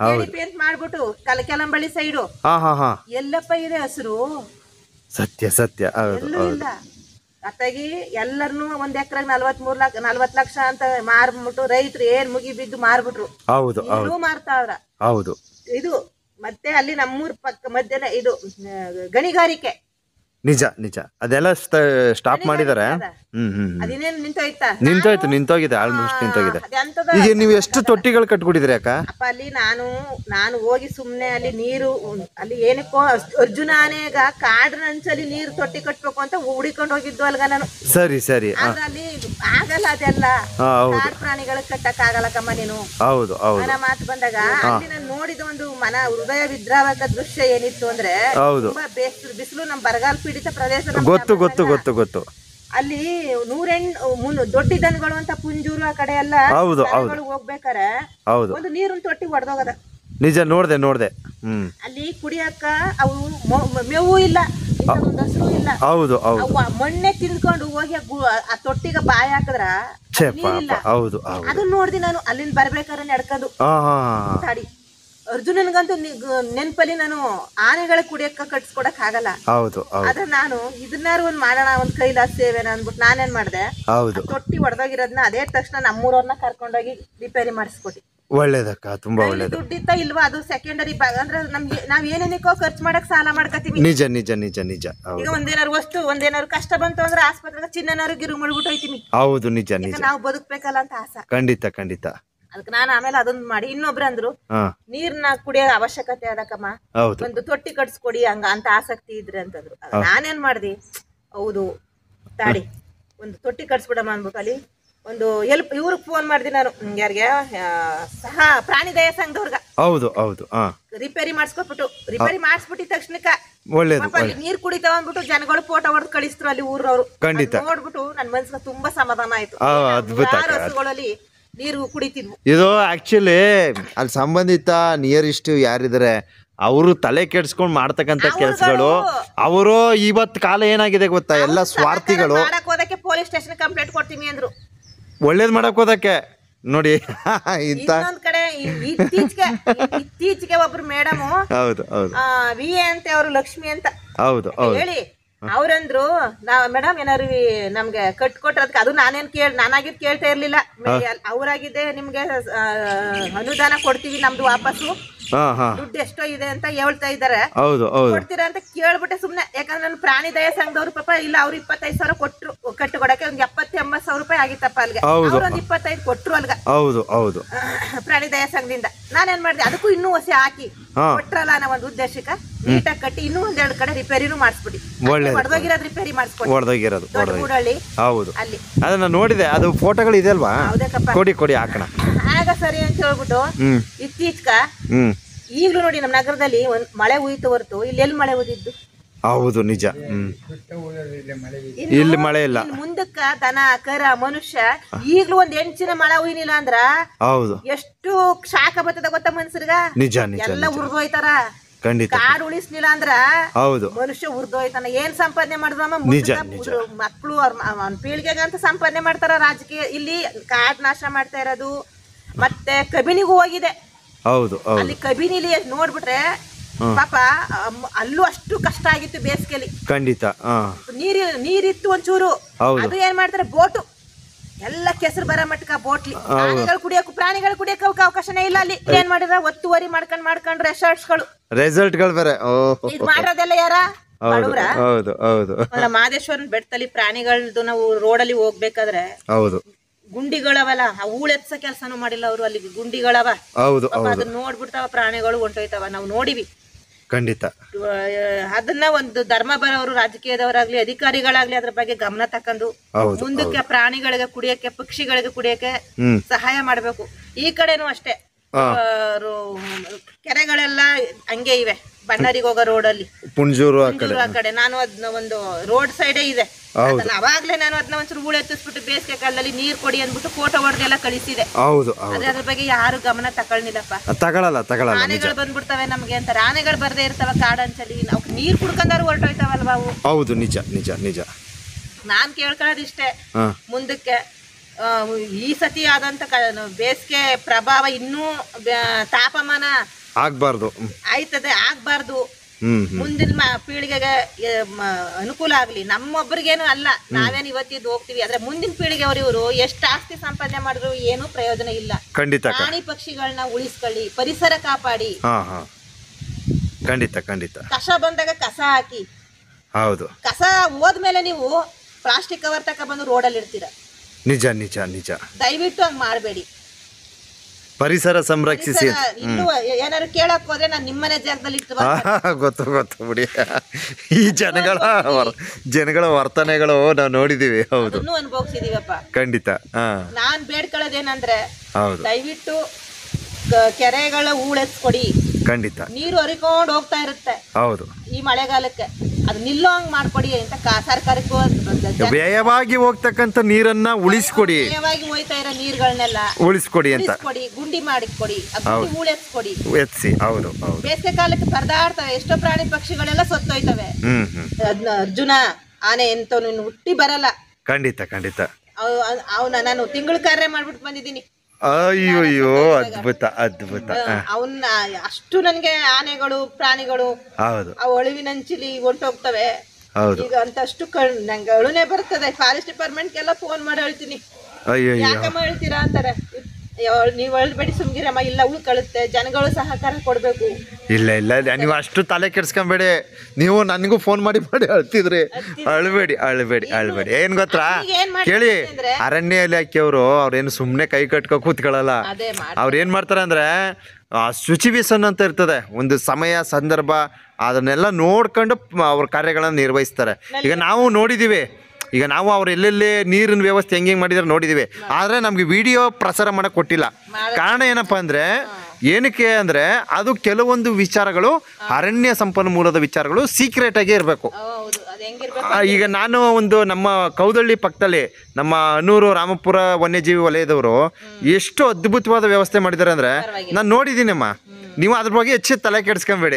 ಕೆಡಿಪಿ ಅಂತ ಮಾಡ್ಬಿಟ್ಟು ಕಲ ಕೆಲಂಬಳಿ ಸೈಡು. ಹಾ ಹಾ ಹಾ. ಎಲ್ಲಪ್ಪ ಇದೆ ಹಸಿರು. ಸತ್ಯ ಸತ್ಯ. ಹೌದು ಎಲ್ಲೂ ಇಲ್ಲ. ಅತ್ತಾಗಿ ಎಲ್ಲರನು ಒಂದ್ ಎಕರೆ ನಲ್ವತ್ ಮೂರ್ ಲಕ್ಷ ನಲ್ವತ್ ಲಕ್ಷ ಅಂತ ಮಾರ್ಬಿಟ್ಟು ರೈತರು ಏನ್ ಮುಗಿ ಬಿದ್ದು ಮಾರ್ಬಿಟ್ರು. ಹೌದು ಹೌದು. ಇಲ್ಲೂ ಮಾರ್ತಾವ್ರ. ಹೌದು. ಇದು ಮತ್ತೆ ಅಲ್ಲಿ ನಮ್ಮೂರ್ ಪಕ್ಕ ಮಧ್ಯೆ ಇದು ಆ, ಗಣಿಗಾರಿಕೆ. ನಿಜ ನಿಜ. ಅದೆಲ್ಲ ಸ್ಟಾಪ್ ಮಾಡಿದ್ದಾರೆ ಹ್ಮ್ ಹ್ಮ್ ಹ್ಮ್. ಅದಿನೇನು ನಿಂತೋಯ್ತಾ? ನಿಂತೋಯ್ತು ನಿಂತೋಗಿದೆ ಆಲ್ಮೋಸ್ಟ್ ನಿಂತೋಗಿದೆ. ಅದೆಂತದ ಈಗ ನೀವು ಎಷ್ಟು ತೊಟ್ಟಿಗಳು ಕಟ್ಬಿಟ್ಟಿದ್ರಿ ಅಕ್ಕ? ಅಪ್ಪ ಅಲ್ಲಿ ನಾನು ನಾನು ಹೋಗಿ ಸುಮ್ನೆ ಅಲ್ಲಿ ನೀರು ಅಲ್ಲಿ ಏನಕ್ಕೋ ಅರ್ಜ್- ಅರ್ಜುನ ಆನೆಗ ಕಾಡಿನ ಅಂಚಲ್ಲಿ ನೀರು ತೊಟ್ಟಿ ಕಟ್ಬೇಕು ಅಂತ ಹುಡಿಕೊಂಡು ಹೋಗಿದ್ದು ಅಲ್ಗ ನಾನು. ಸರಿ ಸರಿ ಹಾ. ಆದ್ರೆ ಅಲ್ಲಿ ಆಗಲ್ಲ ಅದೆಲ್ಲ. ಹಾ, ಹೌದು. ಕಾಡು ಪ್ರಾಣಿಗಳಿಗೆ ಕಟ್ಟಕ್ ಆಗಲ್ಲ ಕಮ್ಮ ನೀನು. ಹೌದು ಹೌದು. ಮಾತು ಬಂದಾಗ ಅಲ್ಲಿ ನಾನು ನೋಡಿದ ಒಂದು ಮನ ಹೃದಯ ವಿದ್ರಾವಕ ದೃಶ್ಯ ಏನಿತ್ತು ಅಂದ್ರೆ ಹೌದು. ತುಂಬಾ ಬೇಸಿಲು ಬಿಸಿಲು ನಮ್ ಬರಗಾಲ ಪೀಡಿತ ಪ್ರದೇಶ ಗೊತ್ತು ಗೊತ್ತು ಗೊತ್ತು ಗೊತ್ತು. ಅಲ್ಲಿ ನೂರೆಂಟು ಮುನ್ ದೊಡ್ಡ ದನಗಳು ಅಂತ ಪುಂಜೂರು ಆ ಕಡೆ ಎಲ್ಲ ಹೌದು ಹೋಗ್ಬೇಕಾರೆ ಹೌದು. ಒಂದು ನೀರಿನ ತೊಟ್ಟಿ ಒಡೆದೋಗದ. ನಿಜ ನೋಡ್ದೆ ನೋಡ್ದೆ. ಹ್ಮ್. ಅಲ್ಲಿ ಕುಡಿಯಕ್ಕ ಅವು ಮೇವು ಇಲ್ಲ ಹಸ್ರು ಇಲ್ಲ. ಹೌದು ಹೌದು. ಮಣ್ಣೆ ತಿಂದ್ಕೊಂಡು ಹೋಗಿ ಆ ತೊಟ್ಟಿಗ ಬಾಯಿ ಹಾಕಿದ್ರ ಹೌದು ಅದನ್ನ ನೋಡ್ದಿ ನಾನು ಅಲ್ಲಿಂದ ಬರ್ಬೇಕಾದ್ರೆ ನಡ್ಕದು. ತಾಡಿ ಅರ್ಜುನನ್ಗಂತೂ ನೆನ್ಪಲ್ಲಿ ನಾನು ಆನೆಗಳ ಕುಡಿಯಕ್ಕ ಕಟ್ಸ್ಕೊಡಕ್ ಆಗಲ್ಲ. ಹೌದು ಆದ್ರೆ ನಾನು ಇದನ್ನಾರು ಒಂದ್ ಮಾಡೋಣ ಒಂದ್ ಕೈಲಾಸ ಸೇವೆನ ಅಂದ್ಬಿಟ್ಟು ನಾನೇನ್ ಮಾಡ್ದೆ? ಹೌದು. ತೊಟ್ಟಿ ಒಡೆದೋಗಿರೋದ್ನ ಅದೇ ತಕ್ಷಣ ನಮ್ಮೂರವ್ರನ್ನ ಕರ್ಕೊಂಡೋಗಿ ರಿಪೇರಿ ಮಾಡಿಸ್ಕೊಟ್ಟಿ ಒಳ್ಳೇದಕ್ಕ ತುಂಬಾ ಒಳ್ಳೇದು. ದುಡ್ಡಿತ್ತ ಇಲ್ವಾ ಅದು ಸೆಕೆಂಡರಿ ಅಂದ್ರೆ ನಮ್ಗೆ ನಾವ್ ಏನೇನಕ್ಕೋ ಖರ್ಚು ಮಾಡಕ್ ಸಾಲ ಮಾಡ್ಕತೀವಿ ನಿಜ ನಿಜ ನಿಜ ನಿಜ. ಈಗ ಒಂದೇನಾರು ವಸ್ತು ಒಂದೇನಾರು ಕಷ್ಟ ಬಂತು ಅಂದ್ರೆ ಆಸ್ಪತ್ರೆಗೆ ಚಿನ್ನನಾರು ಗಿರು ಮಾಡ್ಬಿಟ್ಟು ಹೋಯ್ತೀನಿ ಹೌದು ನಿಜ ನಿಜ. ನಾವು ಬದುಕ್ಬೇಕಲ್ಲ ಅಂತ ಆಸೆ. ಖಂಡಿತ ಖಂಡಿತ. ಅದಕ್ಕೆ ನಾನು ಆಮೇಲೆ ಅದೊಂದು ಮಾಡಿ. ಇನ್ನೊಬ್ರು ಅಂದ್ರು ಹಾ. ನೀರ್ನ ಕುಡಿಯೋ ಅವಶ್ಯಕತೆ ಅದಕ್ಕಮ್ಮ. ಹೌದು. ಒಂದು ತೊಟ್ಟಿ ಕಟ್ಸ್ಕೊಡಿ ಹಂಗ ಅಂತ ಆಸಕ್ತಿ ಇದ್ರೆ ಅಂತಂದ್ರು. ನಾನೇನ್ ಮಾಡ್ದಿ? ಹೌದು ತಾಡಿ ಒಂದು ತೊಟ್ಟಿ ಕಟ್ಸ್ಬಿಡಮ್ಮ ಅನ್ಬಿಟ್ಟು ಅಲ್ಲಿ ಒಂದು ಎಲ್ಪ್ ಇವ್ರಿಗೆ ಫೋನ್ ಮಾಡ್ದಿ ನಾನು. ಹ್ಮ್, ಯಾರಿಗೆ? ಆ, ಸಹ ಪ್ರಾಣಿ ದಯಾ ಸಂಘದವ್ರಗ ಹೌದು ಹೌದು ಹಾ. ರಿಪೇರಿ ಮಾಡಿಸ್ಕೊಟ್ಬಿಟ್ಟು. ರಿಪೇರಿ ಮಾಡಿಸ್ಬಿಟ್ಟಿದ ತಕ್ಷಣಕ್ಕ ಒಳ್ಳೇದು ಪಾಪ ಅಲ್ಲಿ ನೀರ್ ಕುಡಿತಾವ ಅಂದ್ಬಿಟ್ಟು ಜನಗಳು ಫೋಟೋ ಹೊಡೆದು ಕಳಿಸ್ತರು ಅಲ್ಲಿ ಊರವ್ರು. ಖಂಡಿತ. ನೋಡ್ಬಿಟ್ಟು ನನ್ ಮನ್ಸಿಗೆ ತುಂಬಾ ಸಮಾಧಾನ ಆಯ್ತು. ಆ, ಅದ್ಭುತ ಅಲ್ಲಿ ಹಸುಗಳಲ್ಲಿ ನೀರು ಕುಡಿತಿದ್ವು ಇದು ಆಕ್ಚುಲಿ ಅಲ್ಲಿ ಸಂಬಂಧಿತ ನಿಯರಿಸ್ಟ್ ಯಾರಿದ್ರೆ ಅವರು ತಲೆ ಕೆಡ್ಸ್ಕೊಂಡ್ ಮಾಡ್ತಕ್ಕಂತ ಕೆಲಸಗಳು ಅವರು ಇವತ್ ಕಾಲ ಏನಾಗಿದೆ ಗೊತ್ತಾ? ಎಲ್ಲ ಸ್ವಾರ್ಥಿಗಳು. ಮಾಡಕ್ ಹೋದಕ್ಕೆ ಪೊಲೀಸ್ ಸ್ಟೇಷನ್ ಕಂಪ್ಲೇಂಟ್ ಕೊಡ್ತೀನಿ ಅಂದ್ರು. ಒಳ್ಳೇದ್ ಮಾಡಕ್ ಹೋದಕ್ಕೆ. ನೋಡಿ ಇಂತ ಇನ್ನೊಂದ್ ಕಡೆ ಇ- ಇತ್ತೀಚೆಗೆ ಇತ್ತೀಚೆಗೆ ಒಬ್ರು ಮೇಡಮ್ ಹೌದು ಹೌದು. ವಿ ಎ ಅಂತ ಅವರು ಲಕ್ಷ್ಮಿ ಅಂತ. ಹೌದು ಹೌದು. ಹೇಳಿ. ಅವ್ರಂದ್ರು ನಾವ್ ಮೇಡಮ್ ಏನಾರು ನಮ್ಗೆ ಕಟ್ ಕೊಟ್ರದ್ಕೆ ಅದು ನಾನೇನ್ ಕೇಳ್ ನಾನಾಗಿದ್ ಕೇಳ್ತಾ ಇರ್ಲಿಲ್ಲ. ಅವ್ರಾಗಿದ್ದೆ ನಿಮ್ಗೆ ಆ, ಅನುದಾನ ಕೊಡ್ತೀವಿ ನಮ್ದು ವಾಪಸ್ಸು. ಹಾ ಹಾಂ. ದುಡ್ಡು ಎಷ್ಟೋ ಇದೆ ಅಂತ ಹೇಳ್ತಾ ಇದಾರೆ ಹೌದು ಹೌದು. ಕೊಡ್ತೀರಾ ಅಂತ ಕೇಳ್ಬಿಟ್ಟೆ ಸುಮ್ನೆ. ಯಾಕಂದ್ರೆ ನನ್ನ ಪ್ರಾಣಿ ದಯಾ ಸಂಘದವ್ರು ಪಾಪ ಇಲ್ಲ ಅವ್ರು ಇಪ್ಪತ್ತೈದು ಸಾವಿರ ಕೊಟ್ರು ಕಟ್ಟು ಕೊಡಕ್ಕೆ ಒಂದ್ ಎಪ್ಪತ್ತ ಎಂಬತ್ತು ಸಾವಿರ ರೂಪಾಯಿ ಆಗಿತ್ತಪ್ಪ ಅಲ್ಗೆ. ಹೌದು. ಅವ್ರೊಂದ್ ಇಪ್ಪತ್ತೈದು ಕೊಟ್ರು ಅಲ್ಗ. ಹೌದು ಹೌದು. ಪ್ರಾಣಿ ದಯಾ ಸಂಘದಿಂದ. ನಾನೇನ್ ಮಾಡಿದೆ ಅದಕ್ಕೂ ಇನ್ನೂ ಹೊಸ ಹಾಕಿ. ಹಾ. ಕೊಟ್ರಲ್ಲ ಅನ್ನೋ ಒಂದು ಉದ್ದೇಶಕ್ಕ. ನೀಟಾಗಿ ಕಟ್ಟಿ ಇನ್ನೂ ಒಂದೆರಡು ಕಡೆ ರಿಪೇರಿನೂ ಮಾಡಿಸ್ಬಿಡಿ. ಒಳ್ಳೇದು. ಹೊಡೆದೋಗಿರೋದು ರಿಪೇರಿ ಮಾಡಿಸ್ಕೊಡಿ. ಹೊಡೆದೋಗಿರೋದು ಹೊಡೆದೋಗಿ ಹೌದು. ಅಲ್ಲಿ. ಅದನ್ನ ನೋಡಿದೆ ಅದು ಫೋಟೋಗಳು ಇದೆ ಅಲ್ವಾ ಕೊಡಿ ಕೊಡಿ ಹಾಕೋಣ. ಆಗ ಸರಿ ಅಂತ ಹೇಳ್ಬಿಟ್ಟು ಇತ್ತೀಚೆಗ ಈಗ್ಲೂ ನೋಡಿ ನಮ್ಮ ನಗರದಲ್ಲಿ ಒಂದ್ ಮಳೆ ಉಯ್ತು ಹೊರತು ಇಲ್ಲಿ ಎಲ್ಲಿ ಮಳೆ ಉದಿದ್ದು ಹೌದು ನಿಜ. ಇಲ್ಲಿ ಮಳೆ ಇಲ್ಲ. ಮುಂದಕ್ಕ ದನ ಕರ ಮನುಷ್ಯ ಈಗ್ಲೂ ಒಂದ್ ಎಂಚಿನ ಮಳೆ ಹುಯ್ನಿಲ್ಲ ಅಂದ್ರ ಹೌದು. ಎಷ್ಟು ಶಾಖ ಬರ್ತದ ಗೊತ್ತ ಮನ್ಸರ್ಗ? ನಿಜ ನಿಜ ಎಲ್ಲ ಉರ್ದೋಯ್ತಾರ. ಖಂಡಿತ. ಕಾಡು ಉಳಿಸ್ಲಿಲ್ಲ ಅಂದ್ರ ಹೌದು. ಮನುಷ್ಯ ಉರ್ದೋಯ್ತಾನ. ಏನ್ ಸಂಪಾದನೆ ಮಾಡಿದ್ರಮ್ಮ ನಿಜ, ನಿಜ. ಮಕ್ಕಳು ಅವ್ರ ಪೀಳಿಗೆಗಂತ ಸಂಪಾದನೆ ಮಾಡ್ತಾರ ರಾಜಕೀಯ. ಇಲ್ಲಿ ಕಾಡ್ ನಾಶ ಮಾಡ್ತಾ ಇರೋದು. ಮತ್ತೆ ಕಬಿನಿಗೂ ಹೋಗಿದೆ. ಹೌದು ಹೌದು. ಅಲ್ಲಿ ಕಬಿನಿಲಿ ನೋಡ್ಬಿಟ್ರೆ ಪಾಪ ಅಮ್- ಅಲ್ಲೂ ಅಷ್ಟು ಕಷ್ಟ ಆಗಿತ್ತು ಬೇಸಿಗೆಲಿ. ಖಂಡಿತ ಹಾಂ. ನೀರಿ ನೀರಿತ್ತು ಒಂಚೂರು. ಹೌದು. ಅದು ಏನ್ ಮಾಡ್ತಾರೆ? ಬೋಟು. ಎಲ್ಲ ಕೆಸರು ಬರ ಮಟ್ಕ ಬೋಟ್ಲಿ. ಪ್ರಾಣಿಗಳು ಕುಡಿಯಕ್ಕೂ ಪ್ರಾಣಿಗಳು ಕುಡಿಯಕ್ಕೆ ಅವಕಾಶನೇ ಇಲ್ಲ ಅಲ್ಲಿ. ಏನ್ ಮಾಡಿದ್ರ? ಒತ್ತುವರಿ ಮಾಡ್ಕೊಂಡ್ ಮಾಡ್ಕೊಂಡ್ ರೆಸಾರ್ಟ್ಸ್ಗಳು ರೆಸಲ್ಟ್ಗಳು ಬೇರೆ. ಇದು ಮಾಡೋದೆಲ್ಲ ಯಾರ? ಹೌದು ಬಡವ್ರ? ಹೌದು ಹೌದು. ಮಾದೇಶ್ವರನ್ ಬೆಟ್ಟದಲ್ಲಿ ಪ್ರಾಣಿಗಳದ್ದು ನಾವು ಅಲ್ಲಿ ಹೋಗ್ಬೇಕಾದ್ರೆ ಹೌದು. ಗುಂಡಿಗಳವಲ್ಲ ಆ ಹೂಳೆತ್ಸ ಕೆಲಸನೂ ಮಾಡಿಲ್ಲ ಅವರು ಅಲ್ಲಿ ಗುಂಡಿಗಳವ. ಹೌದು ಪಾಪ ಹೌದು. ಅದನ್ನ ನೋಡ್ಬಿಡ್ತಾವ ಪ್ರಾಣಿಗಳು ಹೊಂಟೋಯ್ತಾವ. ನಾವು ನೋಡಿವಿ. ಖಂಡಿತ. ಅದನ್ನ ಒಂದು ಧರ್ಮ ಬರೋರು ರಾಜಕೀಯದವರಾಗ್ಲಿ ಅಧಿಕಾರಿಗಳಾಗ್ಲಿ ಅದ್ರ ಬಗ್ಗೆ ಗಮನ ಹೌದು ಮುಂದಕ್ಕೆ ಪ್ರಾಣಿಗಳಿಗೆ ಕುಡಿಯಕ್ಕೆ ಪಕ್ಷಿಗಳಿಗೆ ಕುಡಿಯಕ್ಕೆ ಹ್ಮ್. ಸಹಾಯ ಮಾಡಬೇಕು. ಈ ಕಡೆನೂ ಅಷ್ಟೇ. ಕೆರೆಗಳೆಲ್ಲ ಹಂಗೆ ಇವೆ. ಬಣ್ಣರಿಗೆ ಹೋಗೋ ರೋಡಲ್ಲಿ. ಪುಂಜೂರು ಆ ಕಡೆ. ನಾನು ಅದನ್ನ ಒಂದು ರೋಡ್ ಸೈಡೇ ಇದೆ. ಅದನ್ನ ಅವಾಗ್ಲೇ ನಾನು ಅದನ್ನ ಒಂಚೂರು ಹೂಳು ಎತ್ತಿಸ್ಬಿಟ್ಟು ಬೇಸಿಗೆ ಕಾಲದಲ್ಲಿ ನೀರ್ ಕೊಡಿ ಅಂದ್ಬಿಟ್ಟು ಫೋಟೋ ಹೊಡೆದೆಲ್ಲ ಕಳಿಸಿದೆ. ಹೌದು ಅದ್ರ ಬಗ್ಗೆ ಯಾರು ಗಮನ ತಗೊಳ್ನಿಲ್ಲಪ್ಪ ತಗೊಳ್ಳಲ್ಲ ತಗೊಳಲ್ಲ ಆನೆಗಳು ಬಂದ್ಬಿಡ್ತವೆ ನಮ್ಗೆ ಅಂತ. ಆನೆಗಳು ಬರ್ದೇ ಇರ್ತಾವ ಕಾಡಂಚಲಿ. ನಾವು ನೀರ್ ಕುಡ್ಕೊಂಡಾರು ಹೊರಟೋಯ್ತಾವಲ್ವಾ ಹೌದು ನಿಜ ನಿಜ ನಿಜ. ನಾನ್ ಕೇಳ್ಕೊಳ್ಳೋದಿಷ್ಟೇ. ಮುಂದಕ್ಕೆ ಈ ಸತಿ ಆದಂತ ಬೇಸಿಗೆ ಪ್ರಭಾವ ಇನ್ನೂ ತಾಪಮಾನ ಆಗ್ಬಾರ್ದು. ಆಯ್ತದೆ ಆಗ್ಬಾರ್ದು. ಮುಂದಿನ ಪೀಳಿಗೆಗೆ ಅನುಕೂಲ ಆಗ್ಲಿ. ನಮ್ಮೊಬ್ಬರಿಗೇನು ಅಲ್ಲ. ನಾವೇನು ಇವತ್ತಿದ್ದು ಹೋಗ್ತೀವಿ. ಆದ್ರೆ ಮುಂದಿನ ಪೀಳಿಗೆ ಅವರು ಇವರು ಎಷ್ಟು ಆಸ್ತಿ ಸಂಪಾದನೆ ಮಾಡಿದ್ರು ಏನು ಪ್ರಯೋಜನ ಇಲ್ಲ. ಖಂಡಿತ ಪ್ರಾಣಿ ಪಕ್ಷಿಗಳನ್ನ ಉಳಿಸ್ಕೊಳ್ಳಿ ಪರಿಸರ ಕಾಪಾಡಿ. ಖಂಡಿತ ಖಂಡಿತ. ಕಸ ಬಂದಾಗ ಕಸ ಹಾಕಿ. ಹೌದು. ಕಸ ಹೋದ್ಮೇಲೆ ನೀವು ಪ್ಲಾಸ್ಟಿಕ್ ಕವರ್ ತಕ ಬಂದು ರೋಡಲ್ಲಿ ಇಡ್ತೀರ ನಿಜ ನಿಜ ನಿಜ. ದಯವಿಟ್ಟು ಹಂಗ ಮಾಡಬೇಡಿ. ಪರಿಸರ ಸಂರಕ್ಷಿಸಿ. ಇನ್ನು ಏನಾದ್ರು ಕೇಳಕ್ ಹೋದ್ರೆ ನಾನು ನಿಮ್ಮನೆ ಜಾಗದಲ್ಲಿ ಇಟ್ಟು ಬರ್ತೀನಿ. ಗೊತ್ತು ಗೊತ್ತು ಬಿಡಿ. ಈ ಜನಗಳ ವರ್- ಜನಗಳ ವರ್ತನೆಗಳು ನಾವು ನೋಡಿದೀವಿ ಹೌದು. ಅದನ್ನು ಅನುಭವಿಸಿದೀವಪ್ಪ. ಖಂಡಿತ ಹಾ. ನಾನ್ ಬೇಡ್ಕೊಳ್ಳೋದೇನಂದ್ರೆ ಹೌದು. ದಯವಿಟ್ಟು ಕ- ಕೆರೆಗಳ ಹೂಳೆತ್ಕೊಡಿ. ಖಂಡಿತ. ನೀರು ಹರಿಕೊಂಡು ಹೋಗ್ತಾ ಇರುತ್ತೆ. ಹೌದು. ಈ ಮಳೆಗಾಲಕ್ಕೆ. ಅದು ನಿಲ್ಲೋ ಹಂಗ್ ಮಾಡ್ಕೊಡಿ ಅಂತ ಕಾ- ಸರ್ಕಾರಕ್ಕೂ ಜನ- ವ್ಯಯವಾಗಿ ಹೋಗ್ತಕ್ಕಂಥ ನೀರನ್ನ ಉಳಿಸ್ಕೊಡಿ. ವ್ಯಯವಾಗಿ ಹೋಯ್ತಾ ಇರೋ ನೀರ್ಗಳನ್ನೆಲ್ಲ ಉಳಿಸ್ಕೊಡಿ ಅಂತ. ಕೊಡಿ ಗುಂಡಿ ಮಾಡಿ ಕೊಡಿ ಗುಂಡಿ ಹೂಳೆತ್ಕೊಡಿ ಎತ್ಸಿ ಹೌದು ಹೌದು. ಬೇಸಿಗೆ ಕಾಲಕ್ಕೆ ಪರದಾಡ್ತವೆ ಎಷ್ಟೋ ಪ್ರಾಣಿ ಪಕ್ಷಿಗಳೆಲ್ಲ ಸತ್ತೋಯ್ತವೆ. ಹ್ಮ್ ಹ್ಮ್. ಅದ್ನ ಅರ್ಜುನ ಆನೆ ಎಂತ ಹುಟ್ಟಿ ಬರಲ್ಲ. ಖಂಡಿತ ಖಂಡಿತ. ಅವನ ನಾನು ತಿಂಗಳ ಕಾರ್ಯ ಮಾಡ್ಬಿಟ್ಟು ಬಂದಿದ್ದೀನಿ. ಅಯ್ಯೋ ಅಯ್ಯೋ ಅದ್ಭುತ ಅದ್ಭುತ. ಅವನ್ನ ಅಷ್ಟು ನನ್ಗೆ ಆನೆಗಳು ಪ್ರಾಣಿಗಳು ಹೌದು. ಆ ಒಳವಿನಂಚಿಲಿ ಹೊಂಟೋಗ್ತವೆ ಹೌದು. ಈಗ ಅಂತಷ್ಟು ಕಣ್ ನಂಗೆ ಅಳುನೇ ಬರ್ತದೆ. ಫಾರೆಸ್ಟ್ ಡಿಪಾರ್ಟ್ಮೆಂಟ್ಗೆಲ್ಲ ಫೋನ್ ಮಾಡಿ ಹೇಳ್ತೀನಿ. ಅಯ್ಯೋ ಯಾಕಮ್ಮ ಹೇಳ್ತೀರಾ ಅಂತಾರೆ? ನೀವು ನೀವ್ ಅಳ್ಬೇಡಿ ಸುಮ್ಗಿರಮ್ಮ ಇಲ್ಲ ಉಳ್ಕಳುತ್ತೆ. ಜನಗಳು ಸಹಕಾರ ಕೊಡ್ಬೇಕು. ಇಲ್ಲ ಇಲ್ಲ ಇಲ್ಲ, ನೀವು ಅಷ್ಟು ತಲೆ ಕೆಡ್ಸ್ಕೊಂಬೇಡಿ. ನೀವು ನನಗೂ ಫೋನ್ ಮಾಡಿ ಮಾಡಿ ಅಳ್ತಿದ್ರಿ. ಅಳ್ಬೇಡಿ ಅಳ್ಬೇಡಿ ಅಳ್ಬೇಡಿ. ಏನ್ ಗೊತ್ತಾ? ಕೇಳಿ ಅರಣ್ಯ ಇಲಾಖೆಯವರು ಅವ್ರೇನು ಸುಮ್ಮನೆ ಕೈ ಕಟ್ಕೊ ಕೂತ್ಕೊಳ್ಳಲ್ಲ. ಅವ್ರು ಏನು ಮಾಡ್ತಾರೆ ಅಂದರೆ ಶುಚಿವಿಸನ್ ಅಂತ ಇರ್ತದೆ. ಒಂದು ಸಮಯ ಸಂದರ್ಭ ಅದನ್ನೆಲ್ಲ ನೋಡ್ಕೊಂಡು ಅವ್ರ ಕಾರ್ಯಗಳನ್ನು ನಿರ್ವಹಿಸ್ತಾರೆ. ಈಗ ನಾವು ನೋಡಿದ್ದೀವಿ ಈಗ ನಾವು ಅವ್ರು ಎಲ್ಲೆಲ್ಲಿ ನೀರಿನ ವ್ಯವಸ್ಥೆ ಹೆಂಗೆ ಹೆಂಗೆ ಮಾಡಿದಾರೆ ನೋಡಿದ್ದೀವಿ ಆದರೆ ನಮಗೆ ವಿಡಿಯೋ ಪ್ರಸಾರ ಮಾಡೋಕೆ ಕೊಟ್ಟಿಲ್ಲ. ಕಾರಣ ಏನಪ್ಪ ಅಂದರೆ ಏನಕ್ಕೆ ಅಂದರೆ ಅದು ಕೆಲವೊಂದು ವಿಚಾರಗಳು ಅರಣ್ಯ ಸಂಪನ್ಮೂಲದ ವಿಚಾರಗಳು ಸೀಕ್ರೆಟ್ ಆಗಿ ಇರಬೇಕು. ಈಗ ನಾನು ಒಂದು ನಮ್ಮ ಕೌದಳ್ಳಿ ಪಕ್ಕದಲ್ಲಿ ನಮ್ಮ ಅನೂರು ರಾಮಪುರ ವನ್ಯಜೀವಿ ವಲಯದವರು ಎಷ್ಟು ಅದ್ಭುತವಾದ ವ್ಯವಸ್ಥೆ ಮಾಡಿದ್ದಾರೆ ಅಂದ್ರೆ ನಾನು ನೋಡಿದ್ದೀನಮ್ಮ. ನೀವು ಅದ್ರ ಬಗ್ಗೆ ಹೆಚ್ಚು ತಲೆ ಕೆಡಿಸ್ಕೊಂಬೇಡಿ.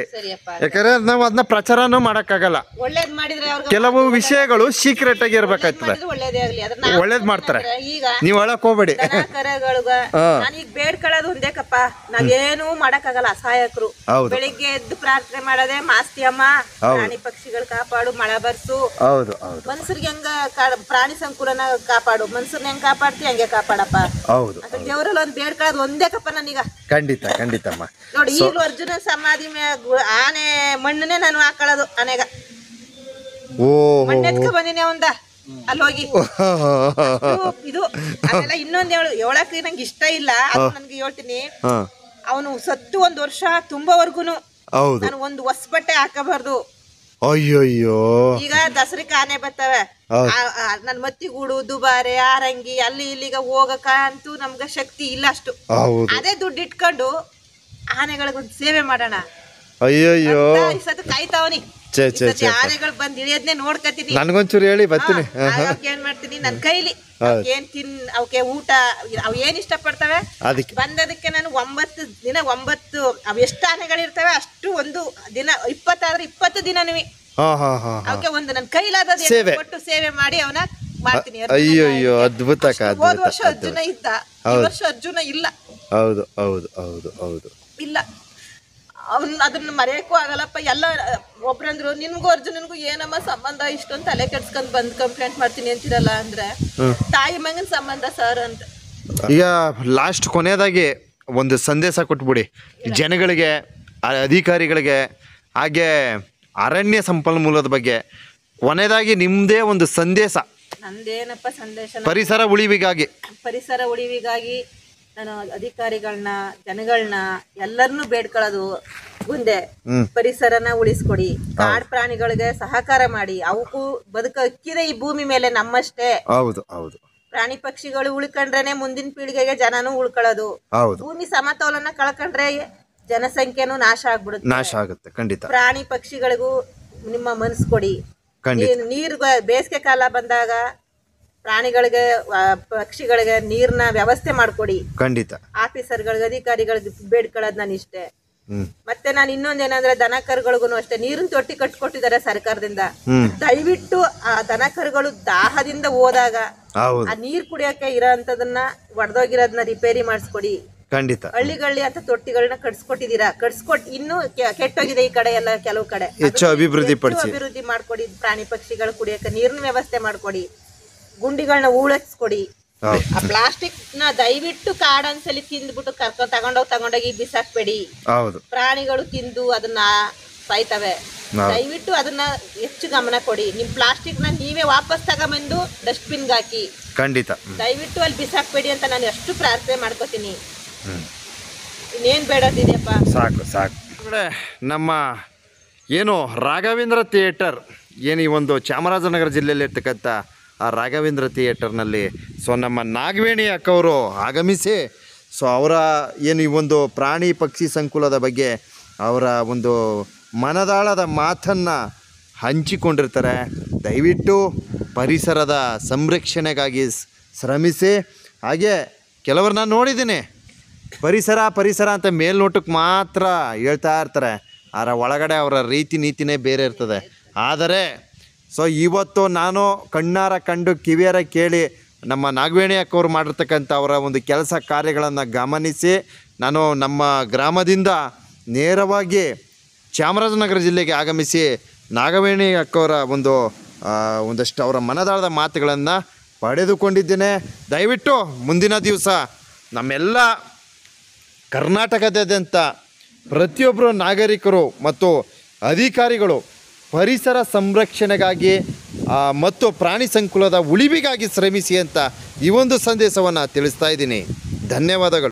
ಯಾಕಂದ್ರೆ ನಾವು ಅದನ್ನ ಪ್ರಚಾರನು ಮಾಡಕ್ಕಾಗಲ್ಲ. ಒಳ್ಳೇದ್ ಮಾಡಿದ್ರೆ ಅವ್ರಿಗೆ ಕೆಲವು ವಿಷಯಗಳು ಸೀಕ್ರೆಟ್ ಆಗಿ ಇರ್ಬೇಕಾಗ್ತದೆ. ಒಳ್ಳೇದೇ ಆಗ್ಲಿ. ಅದ್ರ ಒಳ್ಳೇದ್ ಮಾಡ್ತಾರೆ. ಈಗ ನೀವು ಹೇಳಕ್ ಹೋಗ್ಬೇಡಿ. ದನ ಕರಗಳುಗ. ನಾನೀಗ ಬೇಡ್ಕೊಳ್ಳೋದು ಒಂದೇಕಪ್ಪ ನಾವೇನು ಮಾಡಕ್ಕಾಗಲ್ಲ ಅಸಹಾಯಕರು. ಹೌದು. ಬೆಳಿಗ್ಗೆ ಎದ್ದು ಪ್ರಾರ್ಥನೆ ಮಾಡೋದೇ ಮಾಸ್ತಿ ಅಮ್ಮ. ಪ್ರಾಣಿ ಪಕ್ಷಿಗಳು ಕಾಪಾಡು ಮಳೆ ಬರ್ಸು. ಹೌದು ಹೌದು. ಮನ್ಸರಿಗೆ ಹೆಂಗ ಕಾ- ಪ್ರಾಣಿ ಸಂಕುಲನ ಕಾಪಾಡು. ಮನ್ಸರ್ನ ಹೆಂಗ್ ಕಾಪಾಡ್ತಿ ಹಂಗೆ ಕಾಪಾಡಪ್ಪ. ಹೌದು ಅದ್ರ ದೇವರಲ್ಲಿ ಒಂದ್ ಬೇಡ್ಕೊಳ್ಳೋದು ಒಂದೇಕಪ್ಪ ನನೀಗ. ಖಂಡಿತ ಖಂಡಿತಮ್ಮ. ನೋಡಿ ಈಗಲೂ ಅರ್ಜುನ ಸಮಾಧಿ ಆನೆ ಮಣ್ಣನ್ನೇ ನಾನು ಹಾಕೊಳ್ಳೋದು ಆನೆಗ. ಓ ಮಣ್ಣು ಎತ್ಕೊ ಬಂದಿನಿ ಅವಂದ. ಅಲ್ಲಿ ಹೋಗಿ. ಇದು- ಅದೆಲ್ಲ ಇನ್ನೊಂದ್ ಹೇಳು ಹೇಳಕ್ ನಂಗೆ ಇಷ್ಟ ಇಲ್ಲ. ಅದು ನನ್ಗೆ ಹೇಳ್ತೀನಿ. ಅವನು ಸತ್ತು ಒಂದ್ ವರ್ಷ ತುಂಬವರ್ಗುನು ನಾನು ಒಂದು ಹೊಸ ಬಟ್ಟೆ ಹಾಕಬಾರ್ದು. ಅಯ್ಯಯ್ಯೋ. ಈಗ ದಸರಕ್ಕೆ ಆನೆ ಬರ್ತವೆ. ನನ್ ಮತ್ತಿಗೂಡು ದುಬಾರೆ ಆರಂಗಿ ಅಲ್ಲಿ ಇಲ್ಲಿಗ ಹೋಗಕ ಅಂತೂ ನಮ್ಗ ಶಕ್ತಿ ಇಲ್ಲ ಅಷ್ಟು. ಅದೇ ದುಡ್ಡು ಇಟ್ಕೊಂಡು ಆನೆಗಳಿಗೊಂದು ಸೇವೆ ಮಾಡೋಣ. ಅಯ್ಯಯ್ಯೋ. ಸತಿ ಕಾಯ್ತಾವನಿ. ಚೇ ಚೇ ಸತಿ ಆನೆಗಳು ಬಂದ್ ಇಳಿಯೋದ್ನೇ ನೋಡ್ಕತೀನಿ ನನ್ಗೊಂಚೂರು ಹೇಳಿ ಬರ್ತೀನಿ. ಏನ್ ಮಾಡ್ತೀನಿ? ನನ್ ಕೈಲಿ. ಏನ್ ತಿನ್ ಅವಕ್ಕೆ ಊಟ ಅವ್ ಏನ್ ಇಷ್ಟಪಡ್ತವೆ? ಅದಕ್ಕೆ. ಬಂದದಕ್ಕೆ ನಾನು ಒಂಬತ್ತು ದಿನ ಒಂಬತ್ತು ಅವ್ ಎಷ್ಟು ಆನೆಗಳಿರ್ತವೆ ಅಷ್ಟು ಒಂದು ದಿನ ಇಪ್ಪತ್ತಾದ್ರೆ ಇಪ್ಪತ್ತು ದಿನನೂ. ಅವಕ್ಕೆ ಒಂದು ನನ್ನ ಕೈಲಾದ ಸೇವೆ. ಕೊಟ್ಟು ಸೇವೆ ಮಾಡಿ ಅವನ ಮಾಡ್ತೀನಿ. ಅಯ್ಯೋ ಅದ್ಭುತ ಹೋದ ವರ್ಷ ಅರ್ಜುನ ಇದ್ದ. ಈ ವರ್ಷ ಅರ್ಜುನ ಇಲ್ಲ. ಹೌದು ಹೌದು ಹೌದು ಹೌದು. ಇಲ್ಲ. ಅವ್ನ ಅದನ್ನ ಮರೆಯಕ್ಕೂ ಆಗಲ್ಲಪ್ಪ. ಎಲ್ಲ ಒಬ್ರಂದ್ರು ನಿನ್ಗೂ ಅರ್ಜುನನ್ಗೂ ಏನಮ್ಮ ಸಂಬಂಧ? ಇಷ್ಟೊಂದು ತಲೆ ಕೆಡ್ಸ್ಕೊಂಡ್ ಬಂದ್ ಕಂಪ್ಲೇಂಟ್ ಮಾಡ್ತೀನಿ ಅಂತಿರಲ್ಲ ಅಂದ್ರೆ ತಾಯಿ ಮಗನ್ ಸಂಬಂಧ ಸರ್ ಅಂತ. ಈಗ ಲಾಸ್ಟ್ ಕೊನೆಯದಾಗಿ ಒಂದು ಸಂದೇಶ ಕೊಟ್ಬಿಡಿ. ಜನಗಳಿಗೆ ಅಧಿಕಾರಿಗಳಿಗೆ ಹಾಗೆ ಅರಣ್ಯ ಸಂಪನ್ಮೂಲದ ಬಗ್ಗೆ ಕೊನೆಯದಾಗಿ ನಿಮ್ಮದೇ ಒಂದು ಸಂದೇಶ. ನಂದೇನಪ್ಪ ಸಂದೇಶ? ಪರಿಸರ ಉಳಿವಿಗಾಗಿ. ಪರಿಸರ ಉಳಿವಿಗಾಗಿ ನಾನು ಅಧಿಕಾರಿಗಳನ್ನ ಜನಗಳನ್ನ ಎಲ್ಲರನ್ನೂ ಬೇಡ್ಕೊಳ್ಳೋದು ಮುಂದೆ. ಪರಿಸರನ ಉಳಿಸ್ಕೊಡಿ. ಕಾಡ್ ಪ್ರಾಣಿಗಳಿಗೆ ಸಹಕಾರ ಮಾಡಿ. ಅವಕ್ಕೂ ಬದುಕಕ್ಕಿದೆ ಈ ಭೂಮಿ ಮೇಲೆ ನಮ್ಮಷ್ಟೇ. ಹೌದು ಹೌದು. ಪ್ರಾಣಿ ಪಕ್ಷಿಗಳು ಉಳ್ಕೊಂಡ್ರೇನೆ ಮುಂದಿನ ಪೀಳಿಗೆಗೆ ಜನನು ಉಳ್ಕೊಳ್ಳೋದು. ಹೌದು. ಭೂಮಿ ಸಮತೋಲನ ಕಳ್ಕೊಂಡ್ರೆ ಜನಸಂಖ್ಯೆನು ನಾಶ ಆಗ್ಬಿಡುತ್ತೆ. ನಾಶ ಆಗುತ್ತೆ ಖಂಡಿತ. ಪ್ರಾಣಿ ಪಕ್ಷಿಗಳಿಗೂ ನಿಮ್ಮ ಮನಸ್ಸು ಕೊಡಿ. ನೀರು ಬೇಸಿಗೆ ಕಾಲ ಬಂದಾಗ ಪ್ರಾಣಿಗಳಿಗೆ ಆ, ಪಕ್ಷಿಗಳಿಗೆ ನೀರ್ನ ವ್ಯವಸ್ಥೆ ಮಾಡ್ಕೊಡಿ. ಖಂಡಿತ. ಆಫೀಸರ್ಗಳಿಗೆ ಅಧಿಕಾರಿಗಳಿಗೆ ಬೇಡ್ಕೊಳ್ಳೋದು ನಾನು ಇಷ್ಟೇ. ಹ್ಮ್. ಮತ್ತೆ ನಾನು ಇನ್ನೊಂದೇನಂದ್ರೆ ದನ ಕರುಗಳಿಗೂ ಅಷ್ಟೇ ನೀರಿನ ತೊಟ್ಟಿ ಕಟ್ಕೊಟ್ಟಿದ್ದಾರೆ ಸರ್ಕಾರದಿಂದ. ಹ್ಮ್. ದಯವಿಟ್ಟು ಆ ದನ ಕರುಗಳು ದಾಹದಿಂದ ಹೋದಾಗ ಹೌದು. ಆ ನೀರ್ ಕುಡಿಯಕ್ಕೆ ಇರೋ ಅಂತದನ್ನ ಒಡೆದೋಗಿರೋದನ್ನ ರಿಪೇರಿ ಮಾಡಿಸ್ಕೊಡಿ. ಖಂಡಿತ. ಹಳ್ಳಿಗಳ್ಳಿ ಅಂತ ತೊಟ್ಟಿಗಳನ್ನ ಕಟ್ಸ್ಕೊಟ್ಟಿದ್ದೀರಾ? ಕಟ್ಸ್ಕೊಟ್ ಇನ್ನು ಕೆ- ಕೆಟ್ಟೋಗಿದೆ ಈ ಕಡೆ ಎಲ್ಲ ಕೆಲವು ಕಡೆ. ಹೆಚ್ಚು ಅಭಿವೃದ್ಧಿ ಪಡಿಸಿ. ಅಭಿವೃದ್ಧಿ ಮಾಡ್ಕೊಡಿ ಪ್ರಾಣಿ ಪಕ್ಷಿಗಳು ಕುಡಿಯಕ್ಕೆ ನೀರಿನ ವ್ಯವಸ್ಥೆ ಮಾಡ್ಕೊಡಿ. ಗುಂಡಿಗಳನ್ನ ಉಳಿಸ್ಕೊಡಿ ಆ ಪ್ಲಾಸ್ಟಿಕ್ನ ದಯವಿಟ್ಟು ಕಾಡನ್ಸಲಿ ತಿಂದ್ಬಿಟ್ಟು ಕರ್ಕೊಂಡ್ ತಗೊಂಡೋಗಿ ತಗೊಂಡೋಗಿ ಬಿಸಾಕ್ಬೇಡಿ. ಹೌದು. ಪ್ರಾಣಿಗಳು ತಿಂದು ಅದನ್ನ ಸಾಯ್ತವೆ. ದಯವಿಟ್ಟು ಅದನ್ನ ಹೆಚ್ಚು ಗಮನ ಕೊಡಿ. ನಿಮ್ ಪ್ಲಾಸ್ಟಿಕ್ನ ನೀವೇ ವಾಪಸ್ ತಗೊಂಬಂದು ಡಸ್ಟ್ಬಿನ್ ಹಾಕಿ. ಖಂಡಿತ. ದಯವಿಟ್ಟು ಅಲ್ಲಿ ಬಿಸಾಕ್ಬೇಡಿ ಅಂತ ನಾನು ಎಷ್ಟು ಪ್ರಾರ್ಥನೆ ಮಾಡ್ಕೋತೀನಿ. ಇನ್ನೇನ್ ಬೇಡದಿದೆಯಪ್ಪ ಸಾಕು ಸಾಕು. ನಮ್ಮ ಏನು ರಾಘವೇಂದ್ರ ಥಿಯೇಟರ್ ಏನು ಈ ಒಂದು ಚಾಮರಾಜನಗರ ಜಿಲ್ಲೆಯಲ್ಲಿ ಇರ್ತಕ್ಕಂಥ ಆ ರಾಘವೇಂದ್ರ ಥಿಯೇಟರ್ನಲ್ಲಿ. ಸೊ ನಮ್ಮ ನಾಗವೇಣಿ ಅಕ್ಕವರು ಆಗಮಿಸಿ ಸೊ ಅವರ ಏನು ಈ ಒಂದು ಪ್ರಾಣಿ ಪಕ್ಷಿ ಸಂಕುಲದ ಬಗ್ಗೆ ಅವರ ಒಂದು ಮನದಾಳದ ಮಾತನ್ನು ಹಂಚಿಕೊಂಡಿರ್ತಾರೆ. ದಯವಿಟ್ಟು ಪರಿಸರದ ಸಂರಕ್ಷಣೆಗಾಗಿ ಶ್ರಮಿಸಿ. ಹಾಗೆ ಕೆಲವರನ್ನ ನೋಡಿದ್ದೀನಿ. ಪರಿಸರ ಪರಿಸರ ಅಂತ ಮೇಲ್ನೋಟಕ್ಕೆ ಮಾತ್ರ ಹೇಳ್ತಾ ಇರ್ತಾರೆ. ಅದರ ಒಳಗಡೆ ಅವರ ರೀತಿ ನೀತಿನೇ ಬೇರೆ ಇರ್ತದೆ. ಆದರೆ ಸೊ ಇವತ್ತು ನಾನು ಕಣ್ಣಾರ ಕಂಡು ಕಿವಿಯರ ಕೇಳಿ ನಮ್ಮ ನಾಗವೇಣಿ ಅಕ್ಕವ್ರು ಮಾಡಿರ್ತಕ್ಕಂಥ ಅವರ ಒಂದು ಕೆಲಸ ಕಾರ್ಯಗಳನ್ನು ಗಮನಿಸಿ, ನಾನು ನಮ್ಮ ಗ್ರಾಮದಿಂದ ನೇರವಾಗಿ ಚಾಮರಾಜನಗರ ಜಿಲ್ಲೆಗೆ ಆಗಮಿಸಿ ನಾಗವೇಣಿ ಅಕ್ಕವರ ಒಂದು ಒಂದಷ್ಟು ಅವರ ಮನದಾಳದ ಮಾತುಗಳನ್ನು ಪಡೆದುಕೊಂಡಿದ್ದೇನೆ. ದಯವಿಟ್ಟು ಮುಂದಿನ ದಿವಸ ನಮ್ಮೆಲ್ಲ ಕರ್ನಾಟಕದಾದ್ಯಂತ ಪ್ರತಿಯೊಬ್ಬರು ನಾಗರಿಕರು ಮತ್ತು ಅಧಿಕಾರಿಗಳು ಪರಿಸರ ಸಂರಕ್ಷಣೆಗಾಗಿ ಮತ್ತು ಪ್ರಾಣಿ ಸಂಕುಲದ ಉಳಿವಿಗಾಗಿ ಶ್ರಮಿಸಿ ಅಂತ ಈ ಒಂದು ಸಂದೇಶವನ್ನು ತಿಳಿಸ್ತಾ ಇದ್ದೀನಿ. ಧನ್ಯವಾದಗಳು.